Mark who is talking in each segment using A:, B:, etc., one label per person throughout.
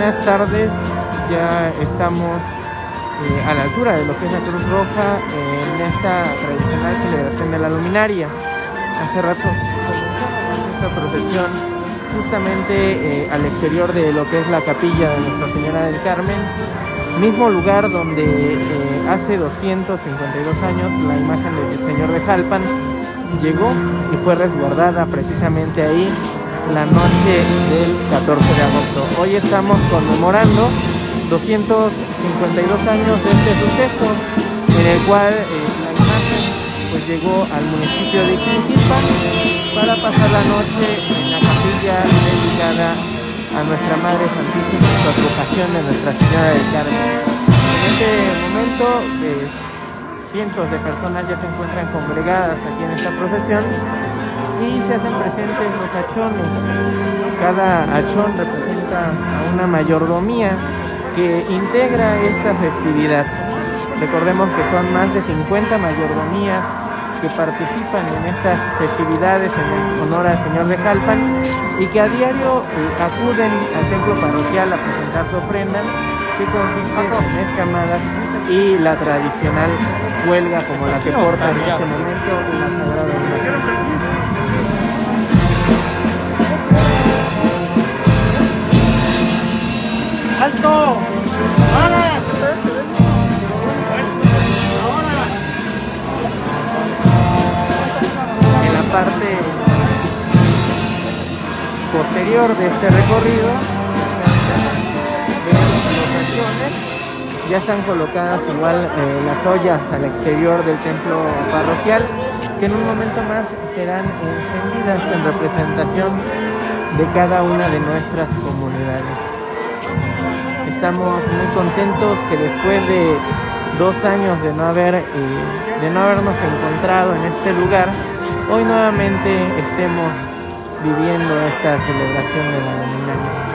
A: buenas tardes. Ya estamos eh, a la altura de lo que es la Cruz Roja en esta tradicional celebración de la luminaria. Hace rato esta procesión justamente eh, al exterior de lo que es la capilla de Nuestra Señora del Carmen, mismo lugar donde eh, hace 252 años la imagen del Señor de Jalpan llegó y fue resguardada precisamente ahí la noche del 14 de agosto. Hoy estamos conmemorando 252 años de este suceso en el cual eh, la imagen pues llegó al municipio de Quintipa para pasar la noche en la capilla dedicada a nuestra Madre Santísima, su advocación de Nuestra Señora del Carmen. En este momento eh, cientos de personas ya se encuentran congregadas aquí en esta procesión y se hacen presentes los achones. Cada achón representa a una mayordomía que integra esta festividad. Recordemos que son más de 50 mayordomías que participan en estas festividades en honor al Señor de Jalpan y que a diario eh, acuden al templo parroquial a presentar su ofrenda que consiste en escamadas y la tradicional huelga como la que porta en este momento la Sagrada ¡Alto! En la parte posterior de este recorrido ya están colocadas igual eh, las ollas al exterior del templo parroquial que en un momento más serán encendidas en representación de cada una de nuestras comunidades. Estamos muy contentos que después de dos años de no haber eh, de no habernos encontrado en este lugar, hoy nuevamente estemos viviendo esta celebración de la luminaria.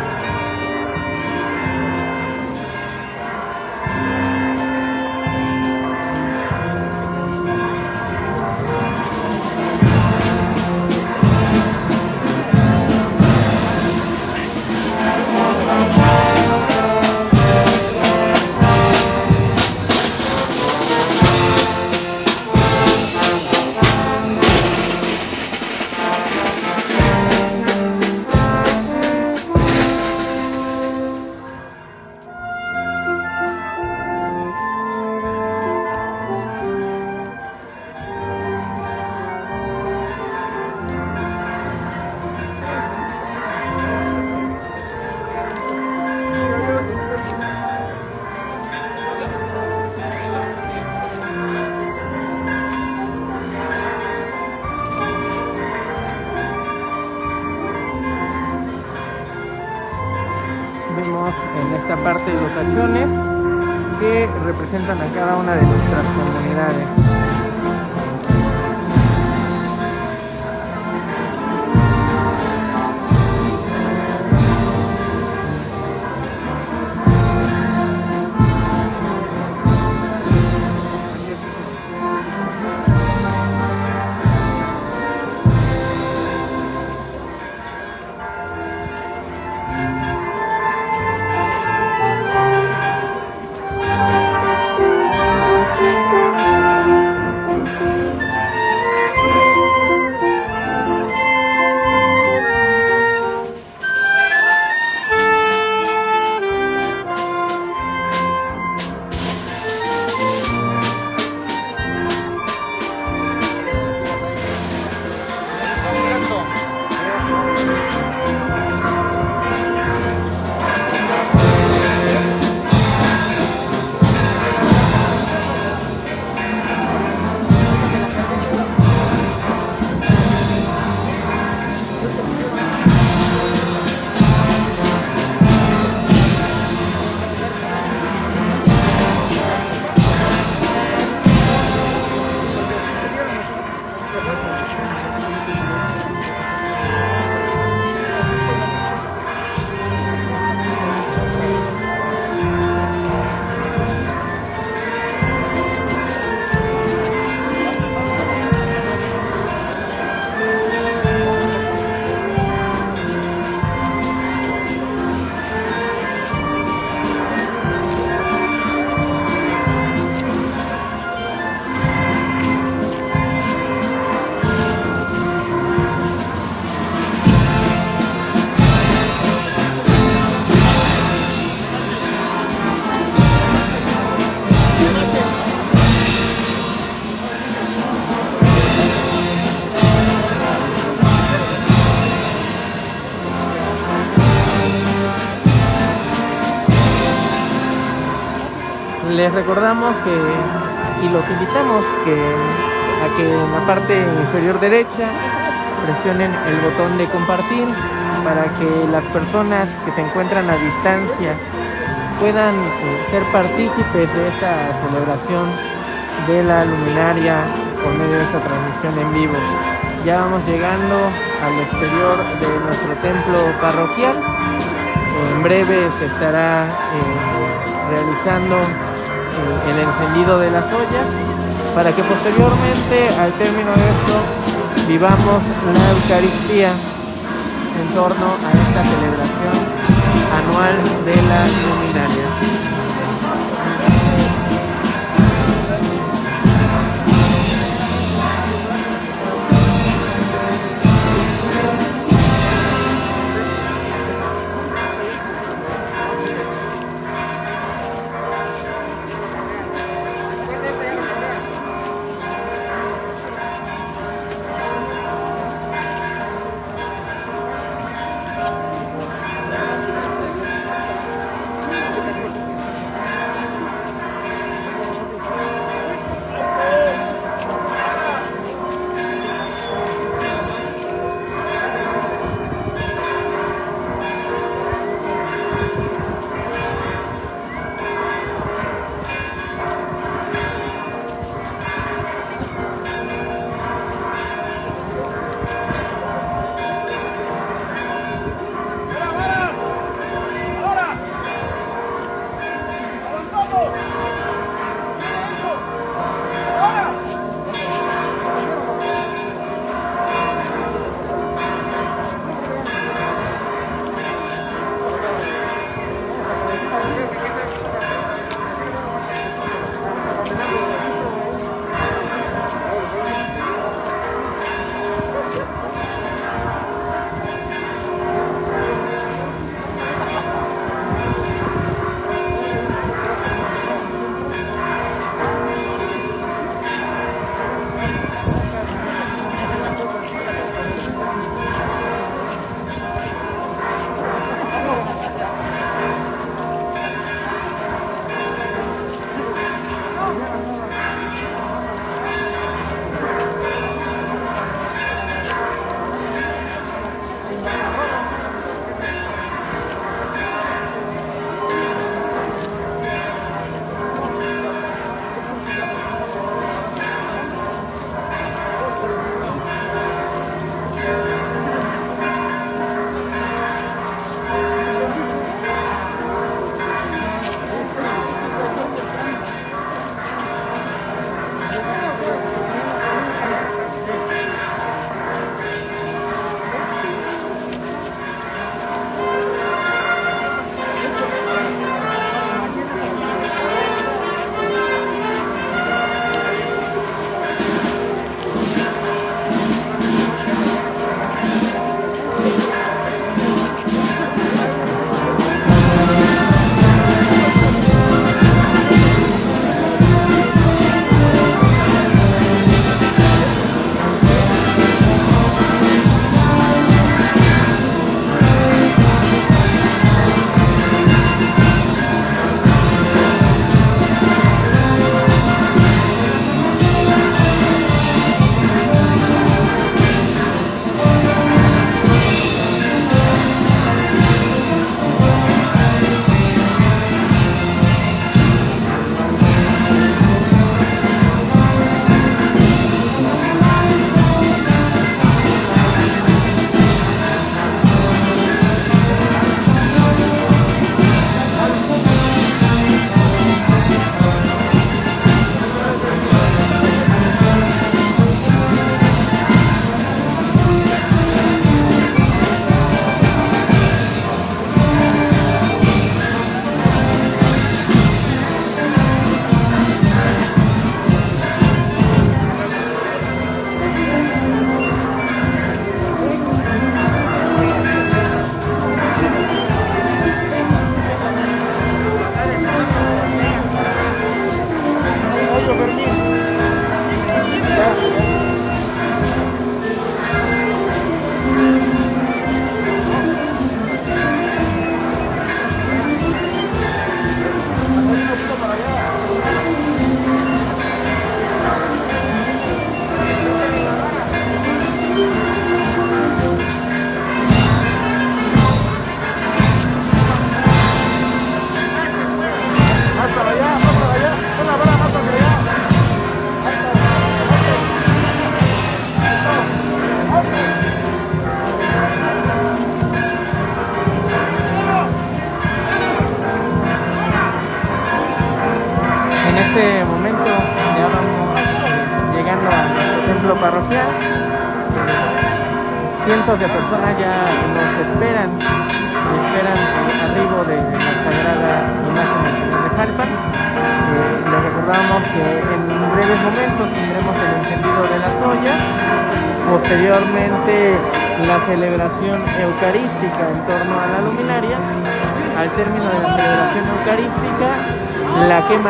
A: Parte los achones que representan a cada una de nuestras comunidades. Les recordamos que y los invitamos que, a que en la parte inferior derecha presionen el botón de compartir para que las personas que se encuentran a distancia puedan eh, ser partícipes de esta celebración de la luminaria por medio de esta transmisión en vivo. Ya vamos llegando al exterior de nuestro templo parroquial. En breve se estará eh, realizando el encendido de las ollas para que posteriormente al término de esto vivamos la Eucaristía en torno a esta celebración anual de la luminaria.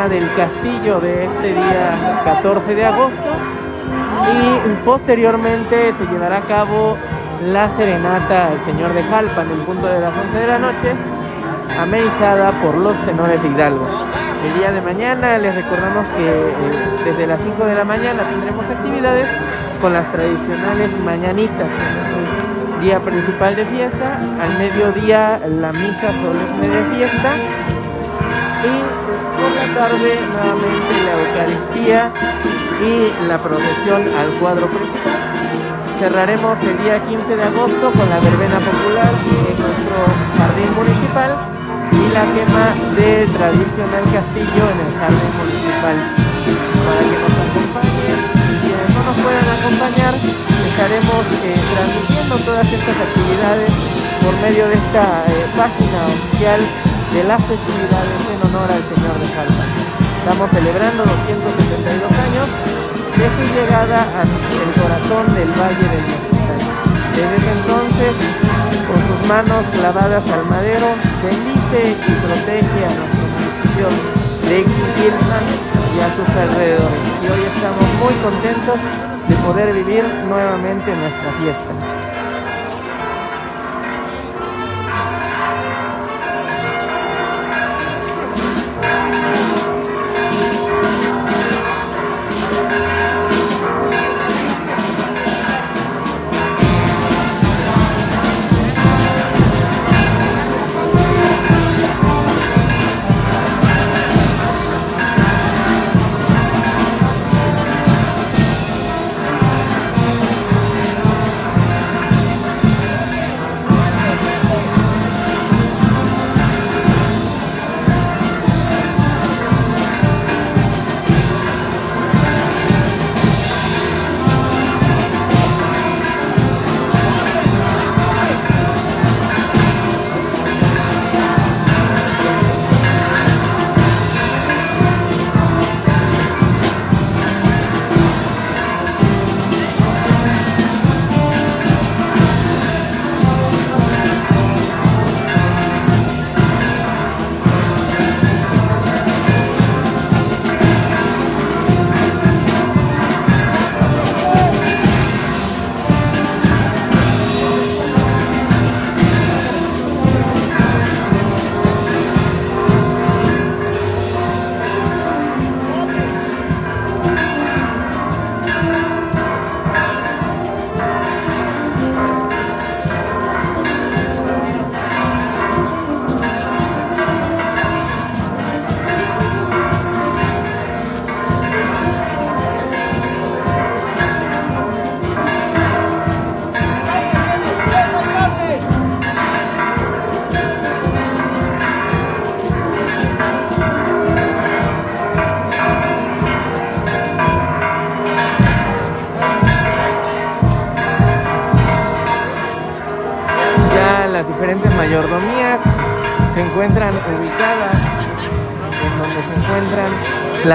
A: Del castillo de este día 14 de agosto. Y posteriormente se llevará a cabo la serenata al Señor de Jalpa en el punto de las 11 de la noche, amenizada por los tenores de Hidalgo. El día de mañana les recordamos que eh, desde las 5 de la mañana tendremos actividades con las tradicionales mañanitas, día principal de fiesta, al mediodía la misa solemne de fiesta. Y tarde nuevamente la Eucaristía y la procesión al cuadro principal. Cerraremos el día 15 de agosto con la verbena popular en nuestro jardín municipal y la quema del tradicional castillo en el jardín municipal. Para que nos acompañen, quienes no nos puedan acompañar, estaremos eh, transmitiendo todas estas actividades por medio de esta eh, página oficial de las festividades en honor al Señor de Salta. Estamos celebrando 272 años de su llegada al corazón del Valle del Mexicano. Desde entonces, con sus manos clavadas al madero, bendice y protege a nuestro municipio de Ixmiquilpan y a sus alrededores. Y hoy estamos muy contentos de poder vivir nuevamente nuestra fiesta.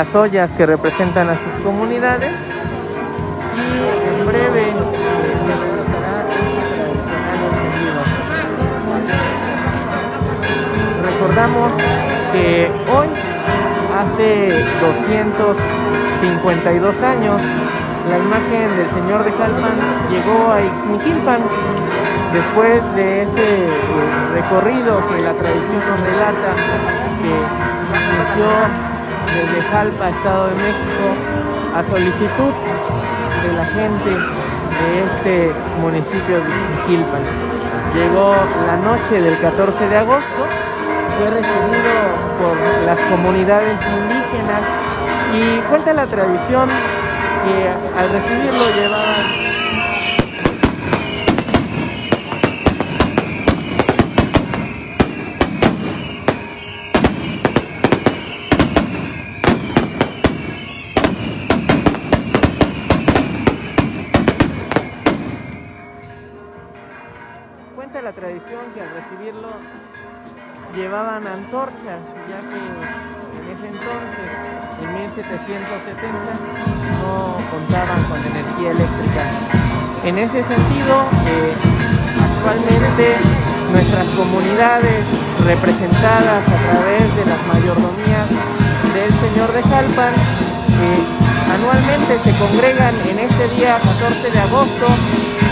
A: Las ollas que representan a sus comunidades. Y en breve Recordamos que hoy, hace 252 años, la imagen del Señor de Calpan llegó a Ixmiquilpan Después de ese eh, recorrido que la tradición nos relata, que inició desde Jalpa, Estado de México, a solicitud de la gente de este municipio de Quilpan. Llegó la noche del 14 de agosto, fue recibido por las comunidades indígenas y cuenta la tradición que al recibirlo llevaban la tradición que al recibirlo llevaban antorchas, ya que en ese entonces, en 1770, no contaban con energía eléctrica. En ese sentido, eh, actualmente nuestras comunidades representadas a través de las mayordomías del Señor de Jalpan, anualmente se congregan en este día 14 de agosto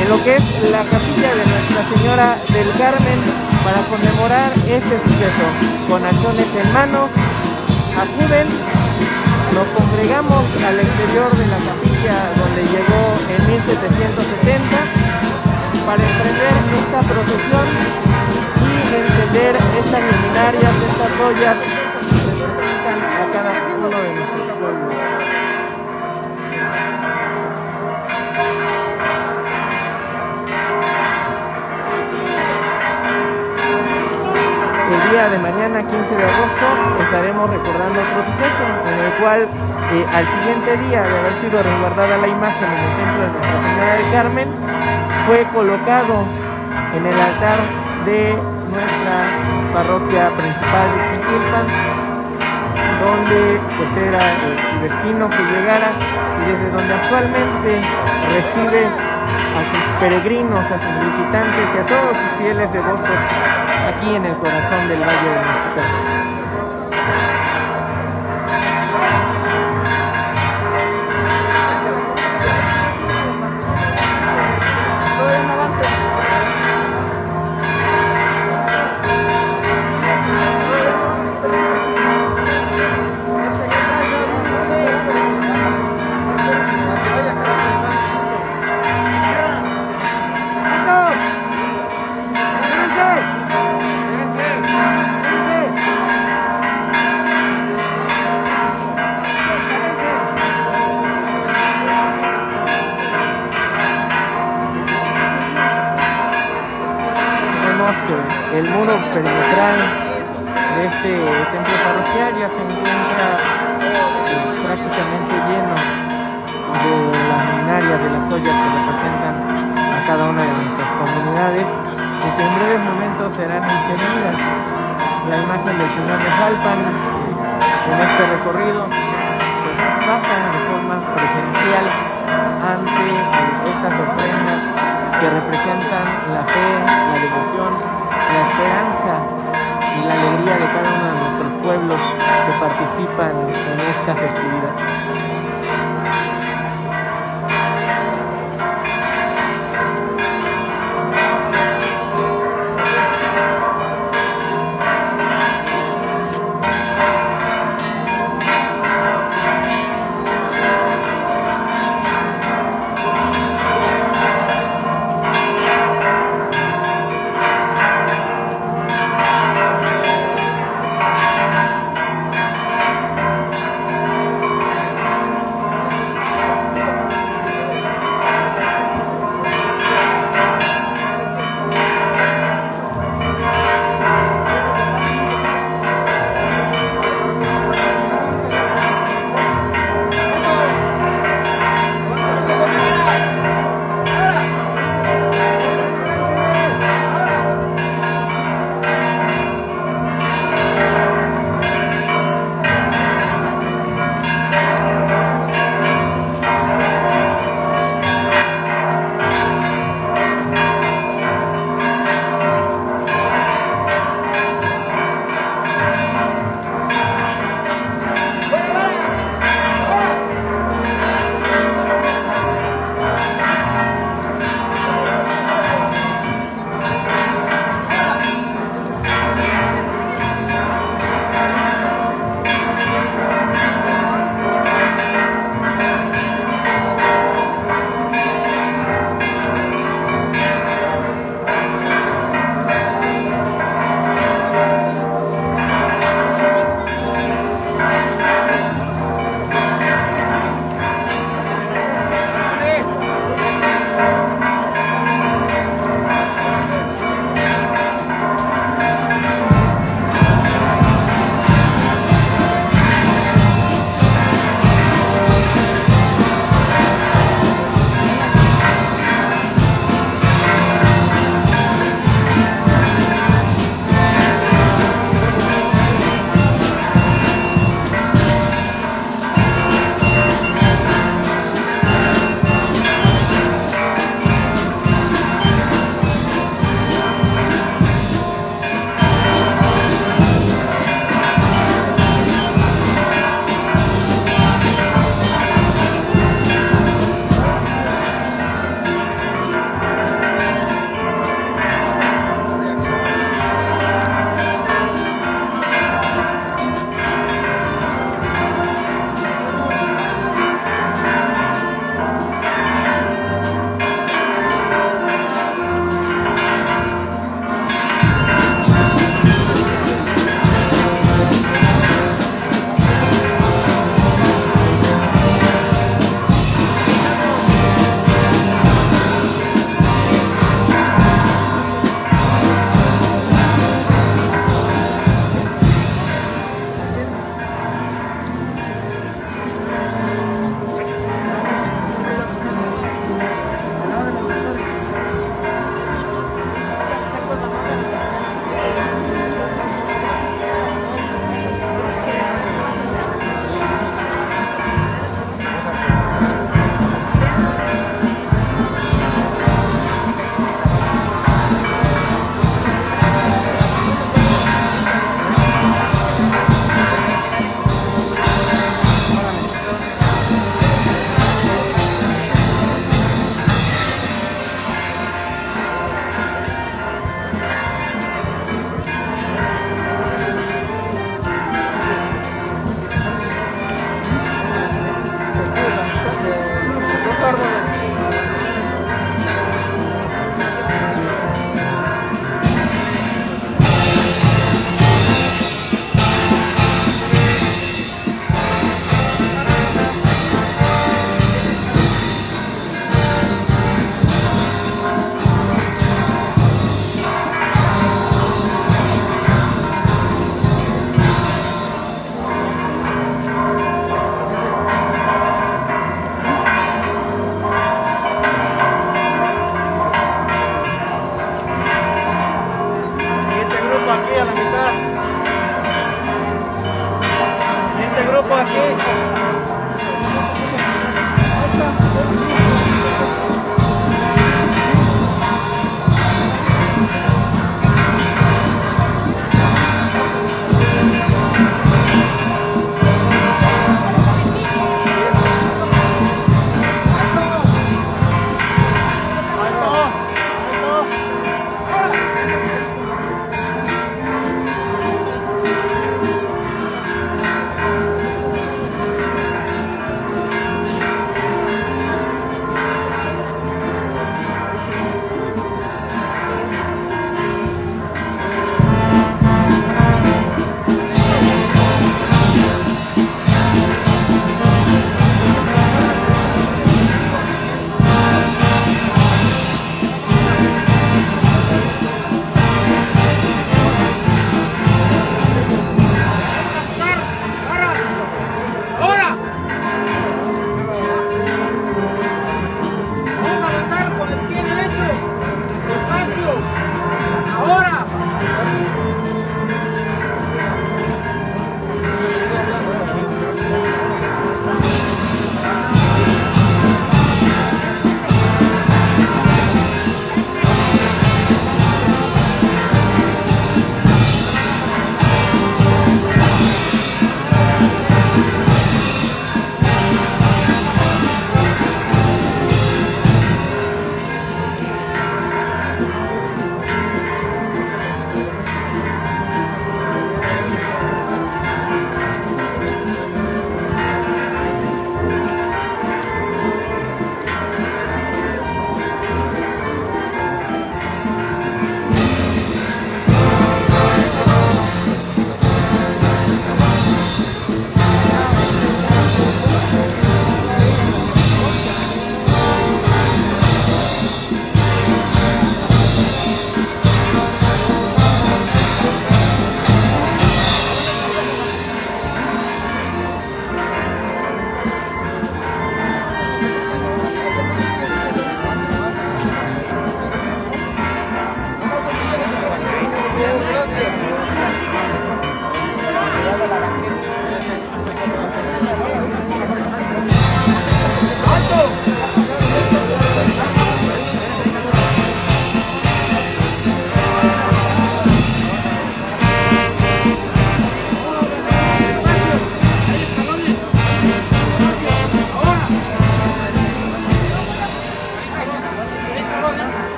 A: en lo que es la capilla de Nuestra Señora del Carmen para conmemorar este suceso. Con acciones en mano, acuden, nos congregamos al exterior de la capilla donde llegó en 1770 para emprender esta procesión y encender estas luminarias, estas joyas que representan a cada uno de nuestros pueblos. El día de mañana, 15 de agosto, estaremos recordando otro suceso en el cual eh, al siguiente día de haber sido resguardada la imagen en el templo de Nuestra Señora del Carmen, fue colocado en el altar de nuestra parroquia principal de Xinquilpan, donde pues era su destino que llegara y desde donde actualmente recibe a sus peregrinos, a sus visitantes y a todos sus fieles devotos aquí en el corazón del Valle de México.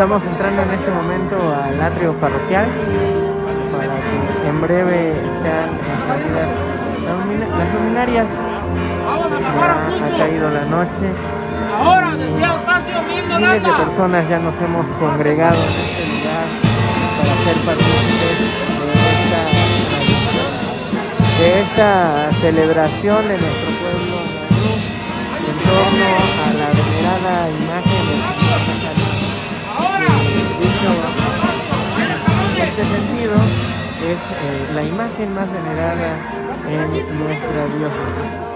A: Estamos entrando en este momento al atrio parroquial para que en breve sean encendidas las luminarias. Ya ha caído la noche.
B: Ahora,
A: Miles de personas ya nos hemos congregado en este lugar para ser partícipes de esta celebración de nuestro pueblo en torno a la venerada imagen del En este sentido es eh, la imagen más venerada en nuestra diócesis.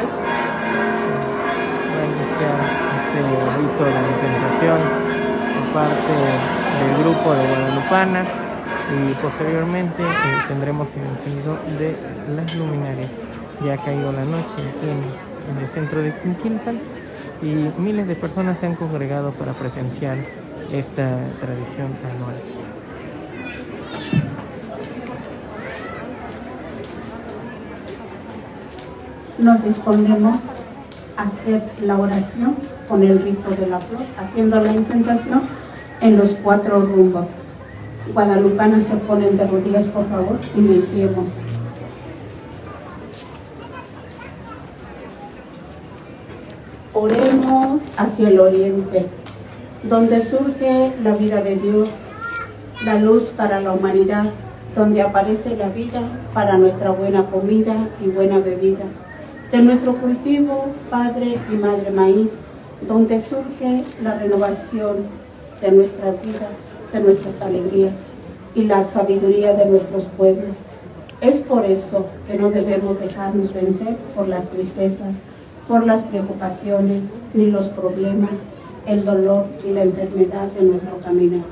A: piel. Este rito de la dispensación por parte del grupo de Guadalupanas y posteriormente eh, tendremos el encendido de las luminarias. Ya ha caído la noche en, en el centro de Quinquintal y miles de personas se han congregado para presenciar esta tradición anual.
C: Nos disponemos a hacer la oración con el rito de la flor, haciendo la incensación en los cuatro rumbos. Guadalupanas se ponen de rodillas, por favor, iniciemos. Oremos hacia el oriente, donde surge la vida de Dios, la luz para la humanidad, donde aparece la vida para nuestra buena comida y buena bebida. De nuestro cultivo, Padre y Madre Maíz, donde surge la renovación de nuestras vidas, de nuestras alegrías y la sabiduría de nuestros pueblos. Es por eso que no debemos dejarnos vencer por las tristezas, por las preocupaciones, ni los problemas, el dolor y la enfermedad de nuestro camino,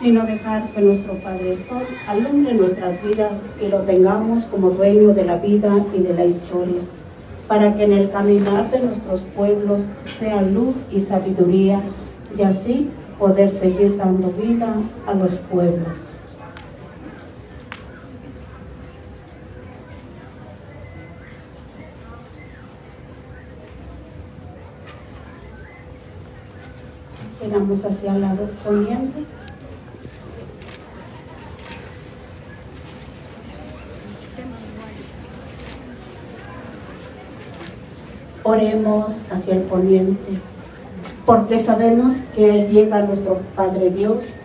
C: sino dejar que nuestro Padre Sol alumbre nuestras vidas y lo tengamos como dueño de la vida y de la historia, para que en el caminar de nuestros pueblos sea luz y sabiduría, y así poder seguir dando vida a los pueblos. Giramos hacia el lado poniente. Oremos hacia el poniente, porque sabemos que llega nuestro Padre Dios,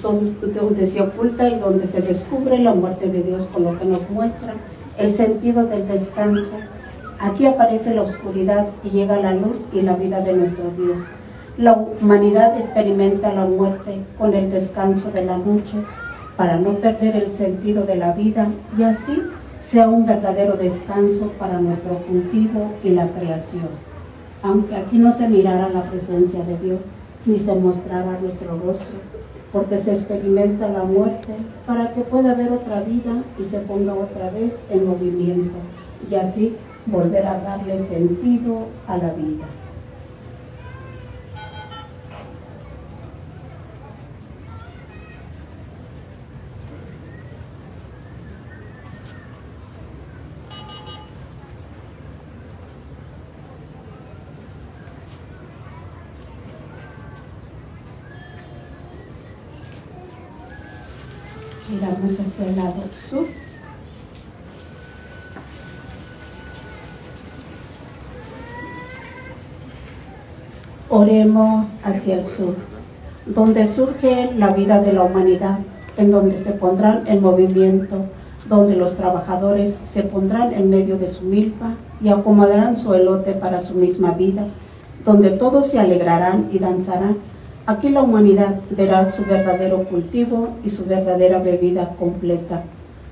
C: donde, donde se oculta y donde se descubre la muerte de Dios, con lo que nos muestra el sentido del descanso. Aquí aparece la oscuridad y llega la luz y la vida de nuestro Dios. La humanidad experimenta la muerte con el descanso de la noche para no perder el sentido de la vida y así sea un verdadero descanso para nuestro cultivo y la creación. Aunque aquí no se mirara la presencia de Dios ni se mostrara nuestro rostro, porque se experimenta la muerte para que pueda haber otra vida y se ponga otra vez en movimiento y así volver a darle sentido a la vida. Hacia el lado sur. Oremos hacia el sur, donde surge la vida de la humanidad, en donde se pondrán en movimiento, donde los trabajadores se pondrán en medio de su milpa y acomodarán su elote para su misma vida, donde todos se alegrarán y danzarán. Aquí la humanidad verá su verdadero cultivo y su verdadera bebida completa.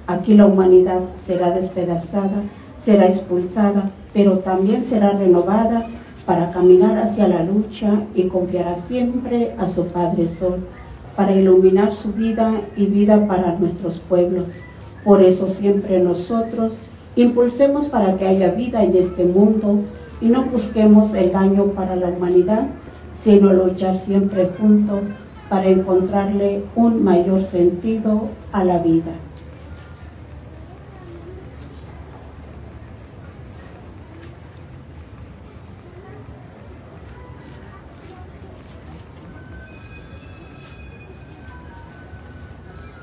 C: Aquí la humanidad será despedazada, será expulsada, pero también será renovada para caminar hacia la lucha y confiará siempre a su Padre Sol, para iluminar su vida y vida para nuestros pueblos. Por eso siempre nosotros impulsemos para que haya vida en este mundo y no busquemos el daño para la humanidad, sino luchar siempre juntos para encontrarle un mayor sentido a la vida.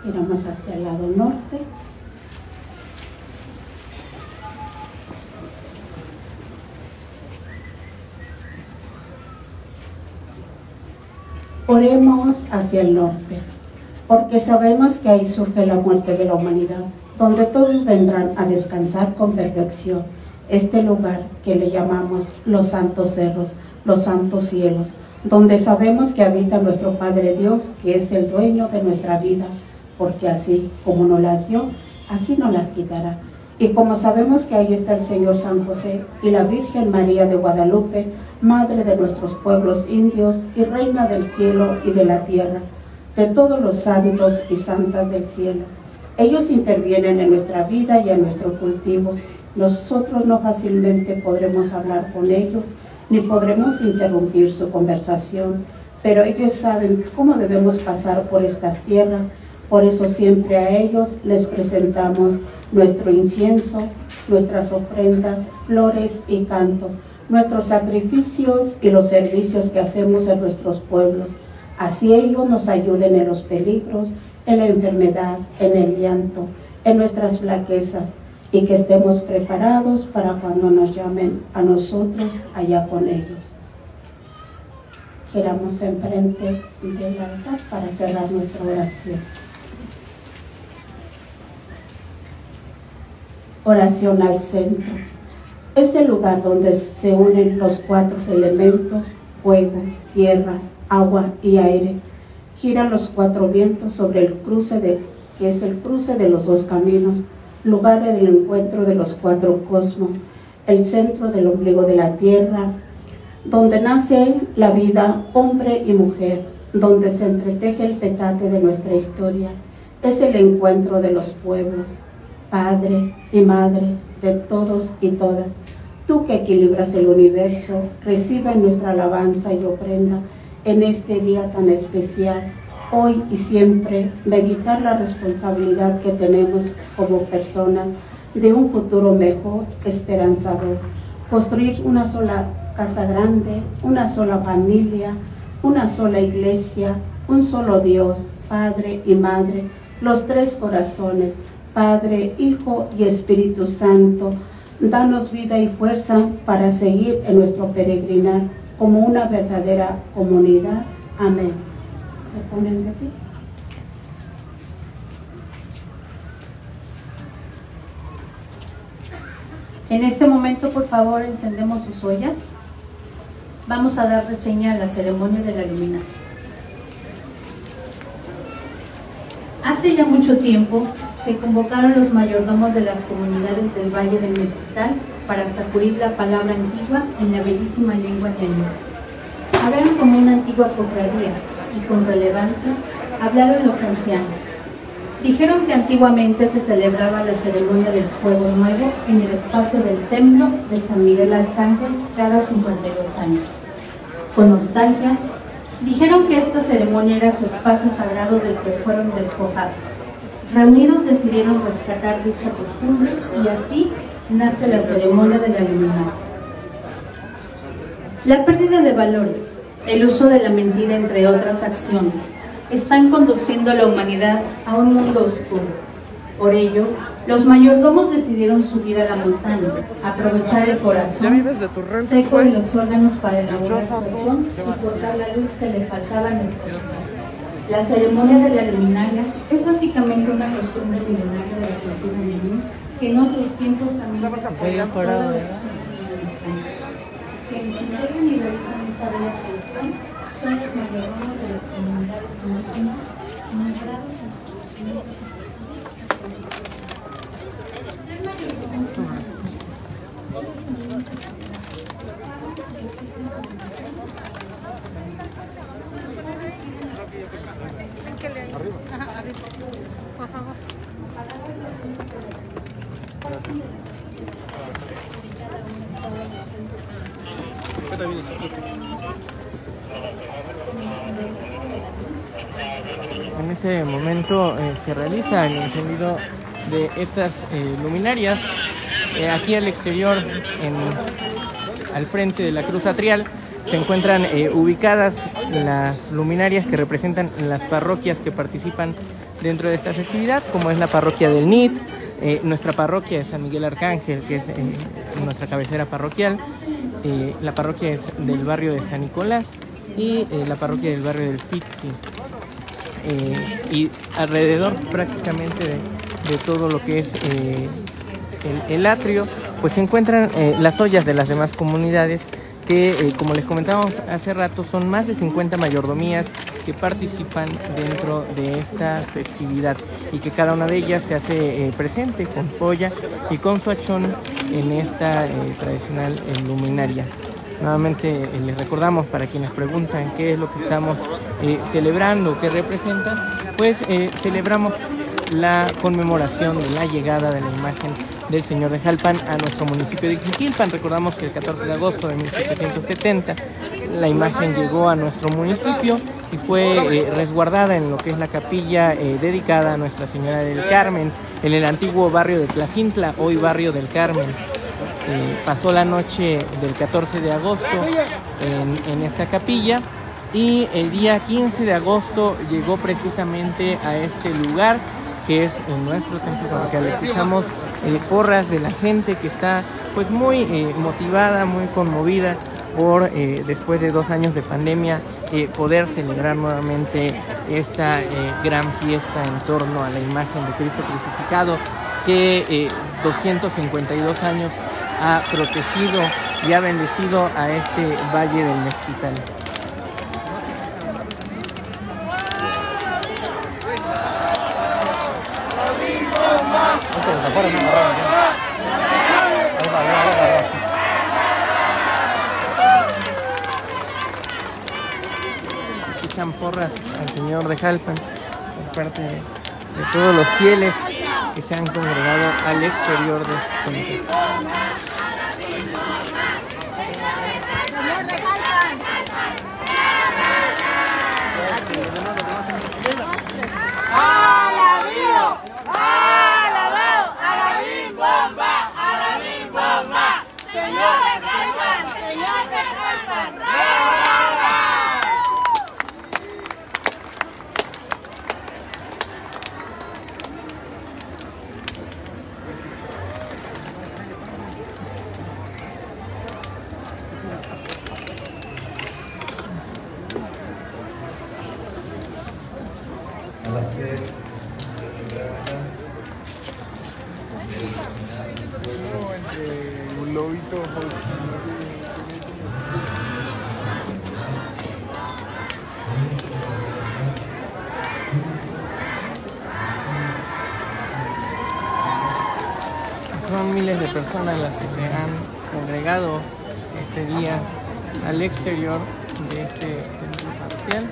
C: Giramos hacia el lado norte. Oremos hacia el norte, porque sabemos que ahí surge la muerte de la humanidad, donde todos vendrán a descansar con perfección. Este lugar que le llamamos los santos cerros, los santos cielos, donde sabemos que habita nuestro Padre Dios, que es el dueño de nuestra vida, porque así como nos las dio, así nos las quitará. Y como sabemos que ahí está el Señor San José y la Virgen María de Guadalupe, Madre de nuestros pueblos indios y Reina del cielo y de la tierra, de todos los santos y santas del cielo. Ellos intervienen en nuestra vida y en nuestro cultivo. Nosotros no fácilmente podremos hablar con ellos, ni podremos interrumpir su conversación, pero ellos saben cómo debemos pasar por estas tierras, por eso siempre a ellos les presentamos nuestro incienso, nuestras ofrendas, flores y canto nuestros sacrificios y los servicios que hacemos en nuestros pueblos. Así ellos nos ayuden en los peligros, en la enfermedad, en el llanto, en nuestras flaquezas y que estemos preparados para cuando nos llamen a nosotros allá con ellos. Giramos enfrente del altar para cerrar nuestra oración. Oración al centro es el lugar donde se unen los cuatro elementos, fuego, tierra, agua y aire. Gira los cuatro vientos sobre el cruce de, que es el cruce de los dos caminos, lugar del encuentro de los cuatro cosmos, el centro del ombligo de la tierra, donde nace la vida hombre y mujer, donde se entreteje el petate de nuestra historia. Es el encuentro de los pueblos, Padre y Madre de todos y todas Tú que equilibras el universo, recibe nuestra alabanza y ofrenda en este día tan especial. Hoy y siempre meditar la responsabilidad que tenemos como personas de un futuro mejor, esperanzador. Construir una sola casa grande, una sola familia, una sola iglesia, un solo Dios, Padre y Madre, los tres corazones, Padre, Hijo y Espíritu Santo Danos vida y fuerza para seguir en nuestro peregrinar como una verdadera comunidad. Amén. ¿Se ponen de pie?
D: En este momento, por favor, encendemos sus ollas. Vamos a dar reseña a la ceremonia de la luminaria. Hace ya mucho tiempo, se convocaron los mayordomos de las comunidades del Valle del Mezquital para sacudir la palabra antigua en la bellísima lengua ñañú. Hablaron como una antigua cofradía y con relevancia hablaron los ancianos. Dijeron que antiguamente se celebraba la ceremonia del fuego nuevo en el espacio del templo de San Miguel Arcángel cada 52 años. Con nostalgia, dijeron que esta ceremonia era su espacio sagrado del que fueron despojados Reunidos decidieron rescatar dicha costumbre y así nace la ceremonia de la luminaria. La pérdida de valores, el uso de la mentira entre otras acciones, están conduciendo a la humanidad a un mundo oscuro. Por ello, los mayordomos decidieron subir a la montaña, aprovechar el corazón seco y los órganos para elaborar su y cortar la luz que le faltaba a nuestros la ceremonia de la luminaria es básicamente una costumbre milenaria de la cultura menú que en otros tiempos también se Quienes integran y realizan esta bella tradición son los mayordomos de las comunidades indígenas
A: este momento eh, se realiza el encendido de estas eh, luminarias eh, aquí al exterior, al frente de la cruz atrial, se encuentran ubicadas las luminarias que representan las parroquias que participan dentro de esta festividad, como es la parroquia del NIT, nuestra parroquia de San Miguel Arcángel, que es nuestra cabecera parroquial, la parroquia del barrio de San Nicolás y la parroquia del barrio del Fixi. Eh, y alrededor prácticamente de, todo lo que es eh, el, atrio, pues se encuentran eh, las ollas de las demás comunidades que, como les comentábamos hace rato, son más de 50 mayordomías que participan dentro de esta festividad y que cada una de ellas se hace presente con polla y con su achón en esta tradicional luminaria. Nuevamente les recordamos para quienes preguntan qué es lo que estamos celebrando, qué representa, pues celebramos la conmemoración de la llegada de la imagen del Señor de Jalpan a nuestro municipio de Ixmiquilpan. Recordamos que el 14 de agosto de 1770 la imagen llegó a nuestro municipio y fue eh, resguardada en lo que es la capilla eh, dedicada a Nuestra Señora del Carmen, en el antiguo barrio de Tlacintla, hoy barrio del Carmen. Eh, pasó la noche del 14 de agosto en, esta capilla y el día 15 de agosto llegó precisamente a este lugar que es en nuestro templo parroquial. Escuchamos porras de la gente que está pues muy motivada, muy conmovida por eh, después de dos años de pandemia eh, poder celebrar nuevamente esta eh, gran fiesta en torno a la imagen de Cristo crucificado que 252 años ha protegido y ha bendecido a este valle del Mezquital. porras al Señor de Jalpan por parte de, todos los fieles que se han congregado al exterior de este personas las que se han congregado este día al exterior de este templo parroquial.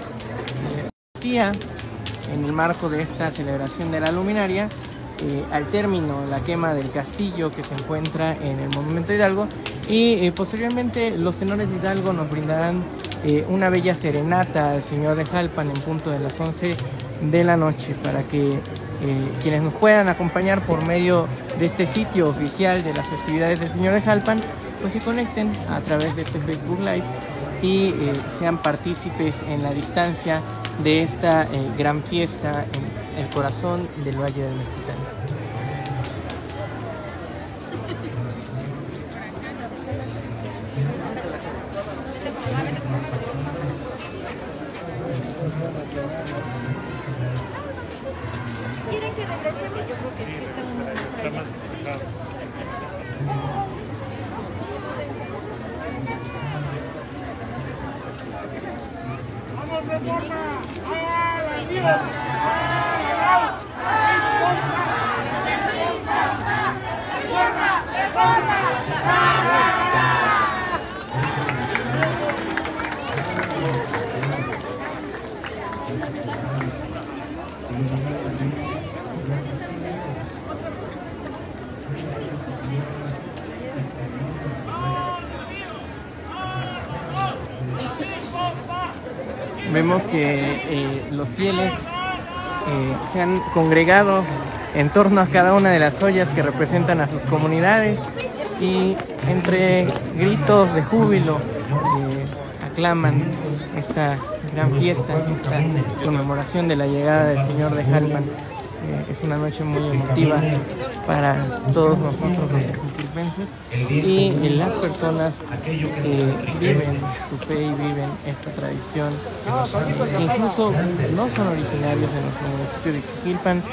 A: Eh, en el marco de esta celebración de la luminaria, eh, al término la quema del castillo que se encuentra en el Monumento Hidalgo y eh, posteriormente los tenores de Hidalgo nos brindarán eh, una bella serenata al Señor de Jalpan en punto de las 11 de la noche para que quienes nos puedan acompañar por medio de este sitio oficial de las festividades del Señor de Jalpan pues se conecten a través de este Facebook Live y sean partícipes en la distancia de esta gran fiesta en el corazón del Valle del Mezquital. Vemos que eh, los fieles eh, se han congregado en torno a cada una de las ollas que representan a sus comunidades y entre gritos de júbilo eh, aclaman esta gran fiesta, esta conmemoración de la llegada del Señor de Jalpan. Eh, es una noche muy emotiva para todos nosotros los tequilpenses y las personas que viven su fe y viven esta tradición, que incluso no son originarios de nuestro municipio de Quilpan,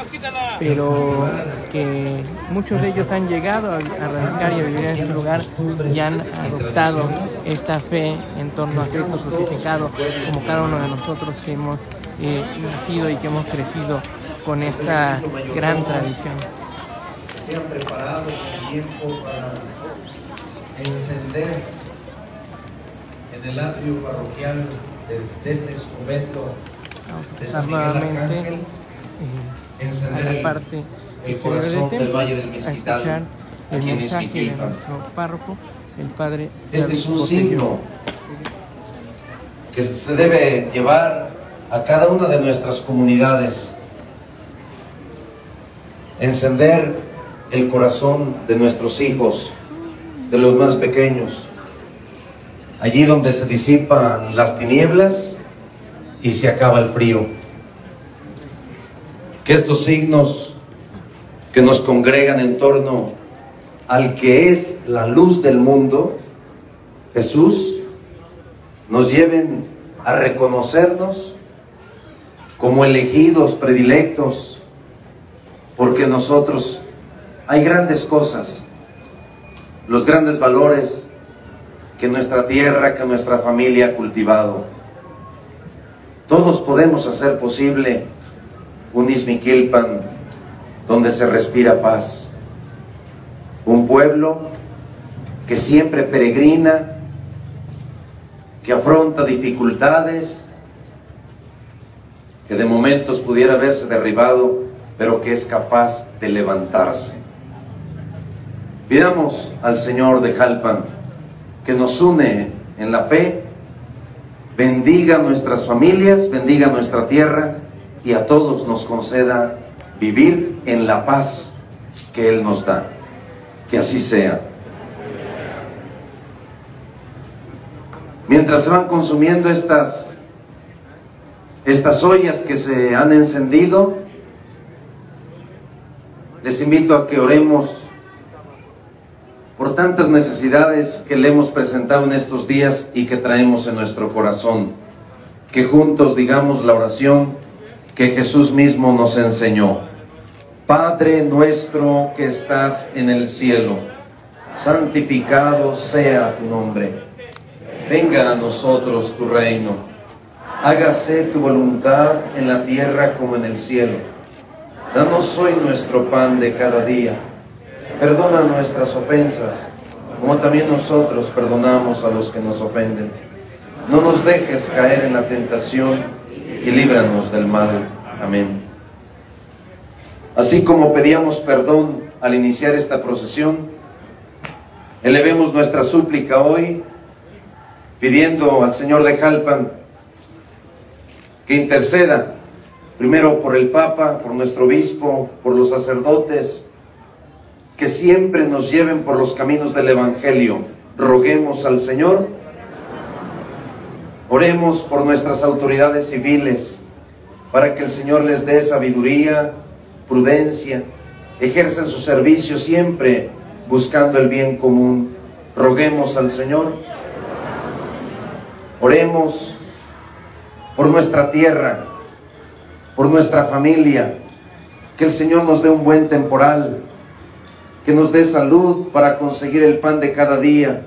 A: pero que muchos de ellos han llegado a, a radicar y a vivir en este lugar y han adoptado esta fe en torno a Cristo crucificado, como cada uno de nosotros que hemos eh, nacido y que hemos crecido con esta gran tradición.
E: Se han preparado el tiempo para encender en el atrio parroquial de, de este convento
A: de San Miguel Arcángel, eh,
E: encender
A: a
E: el,
A: parte
E: el corazón del Valle del
A: a
E: Mezquital,
A: el
E: aquí en
A: mensaje de
E: Izquiquilpan.
A: nuestro párroco, el padre.
E: Este es un signo que se debe llevar a cada una de nuestras comunidades. Encender el corazón de nuestros hijos, de los más pequeños. Allí donde se disipan las tinieblas y se acaba el frío. Que estos signos que nos congregan en torno al que es la luz del mundo, Jesús, nos lleven a reconocernos como elegidos, predilectos, porque nosotros hay grandes cosas, los grandes valores que nuestra tierra, que nuestra familia ha cultivado. Todos podemos hacer posible un Izmiquilpan donde se respira paz, un pueblo que siempre peregrina, que afronta dificultades, que de momentos pudiera verse derribado, pero que es capaz de levantarse. Pidamos al Señor de Jalpan que nos une en la fe, bendiga nuestras familias, bendiga nuestra tierra y a todos nos conceda vivir en la paz que Él nos da. Que así sea. Mientras se van consumiendo estas, estas ollas que se han encendido, les invito a que oremos por tantas necesidades que le hemos presentado en estos días y que traemos en nuestro corazón. Que juntos digamos la oración que Jesús mismo nos enseñó. Padre nuestro que estás en el cielo, santificado sea tu nombre. Venga a nosotros tu reino. Hágase tu voluntad en la tierra como en el cielo. Danos hoy nuestro pan de cada día. Perdona nuestras ofensas, como también nosotros perdonamos a los que nos ofenden. No nos dejes caer en la tentación y líbranos del mal. Amén. Así como pedíamos perdón al iniciar esta procesión, elevemos nuestra súplica hoy pidiendo al Señor de Jalpan que interceda primero por el Papa, por nuestro obispo, por los sacerdotes, que siempre nos lleven por los caminos del Evangelio. Roguemos al Señor. Oremos por nuestras autoridades civiles, para que el Señor les dé sabiduría, prudencia, ejerzan su servicio siempre buscando el bien común. Roguemos al Señor. Oremos por nuestra tierra, por nuestra familia, que el Señor nos dé un buen temporal, que nos dé salud para conseguir el pan de cada día,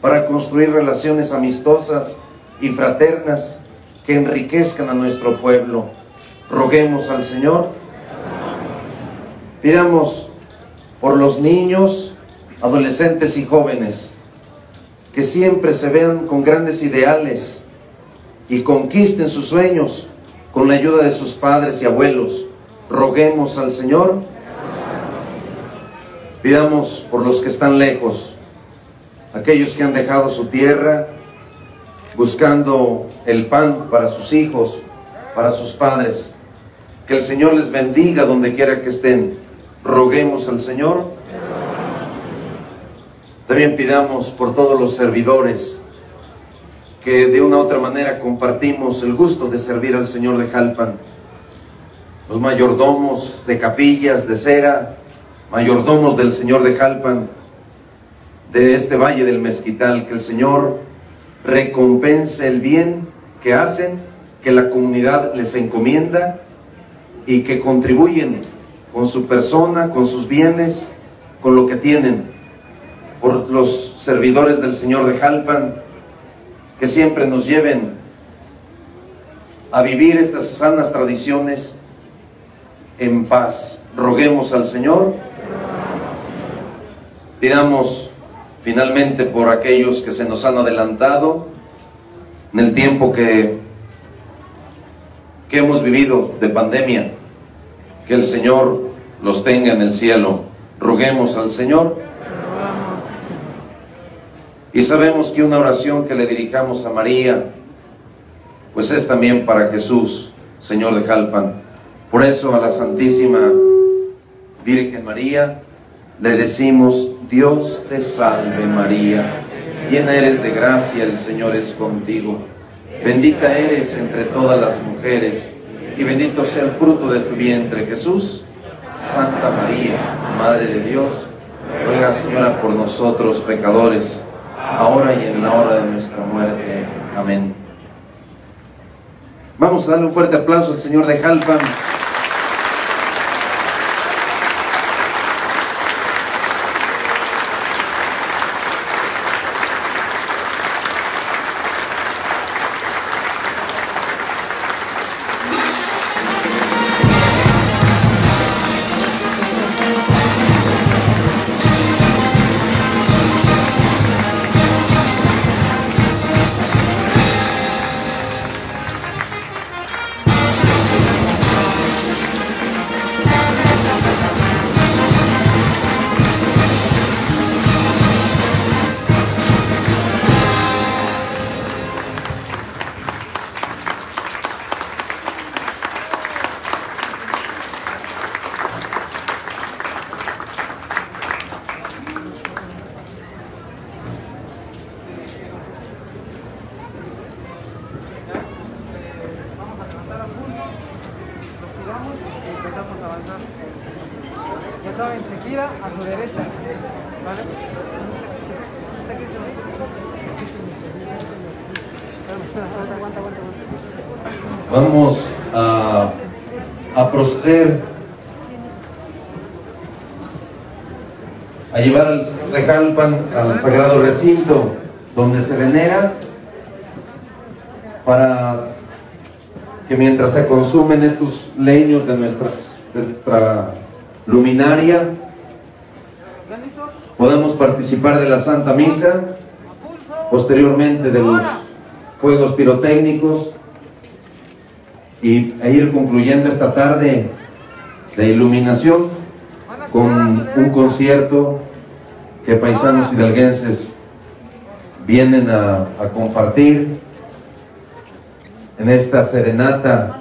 E: para construir relaciones amistosas y fraternas que enriquezcan a nuestro pueblo. Roguemos al Señor. Pidamos por los niños, adolescentes y jóvenes, que siempre se vean con grandes ideales y conquisten sus sueños con la ayuda de sus padres y abuelos. Roguemos al Señor. Pidamos por los que están lejos, aquellos que han dejado su tierra buscando el pan para sus hijos, para sus padres. Que el Señor les bendiga donde quiera que estén. Roguemos al Señor. También pidamos por todos los servidores que de una u otra manera compartimos el gusto de servir al Señor de Jalpan. los mayordomos de capillas de cera, mayordomos del Señor de Jalpan, de este valle del Mezquital, que el Señor recompense el bien que hacen, que la comunidad les encomienda y que contribuyen con su persona, con sus bienes, con lo que tienen, por los servidores del Señor de Jalpan, que siempre nos lleven a vivir estas sanas tradiciones en paz. Roguemos al Señor, pidamos finalmente por aquellos que se nos han adelantado en el tiempo que, que hemos vivido de pandemia, que el Señor los tenga en el cielo. Roguemos al Señor. Y sabemos que una oración que le dirijamos a María, pues es también para Jesús, Señor de Jalpan. Por eso a la Santísima Virgen María le decimos, Dios te salve María, llena eres de gracia, el Señor es contigo. Bendita eres entre todas las mujeres y bendito sea el fruto de tu vientre Jesús. Santa María, Madre de Dios, ruega Señora por nosotros pecadores, ahora y en la hora de nuestra muerte. Amén. Vamos a darle un fuerte aplauso al Señor de Jalpan. Donde se venera para que mientras se consumen estos leños de, nuestra luminaria podamos participar de la Santa Misa, posteriormente de los fuegos pirotécnicos y, e ir concluyendo esta tarde de iluminación con un concierto que paisanos hidalguenses vienen a, compartir en esta serenata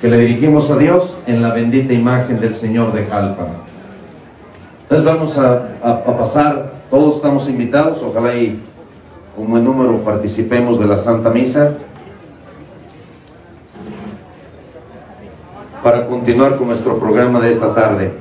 E: que le dirigimos a Dios en la bendita imagen del Señor de Jalpa. Entonces vamos a, a- a pasar, todos estamos invitados, ojalá y un buen número participemos de la Santa Misa para continuar con nuestro programa de esta tarde.